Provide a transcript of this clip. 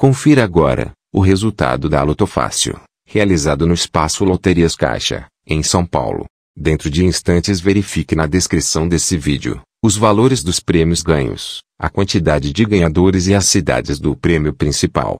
Confira agora o resultado da lotofácil realizado no Espaço Loterias Caixa, em São Paulo. Dentro de instantes verifique na descrição desse vídeo os valores dos prêmios ganhos, a quantidade de ganhadores e as cidades do prêmio principal.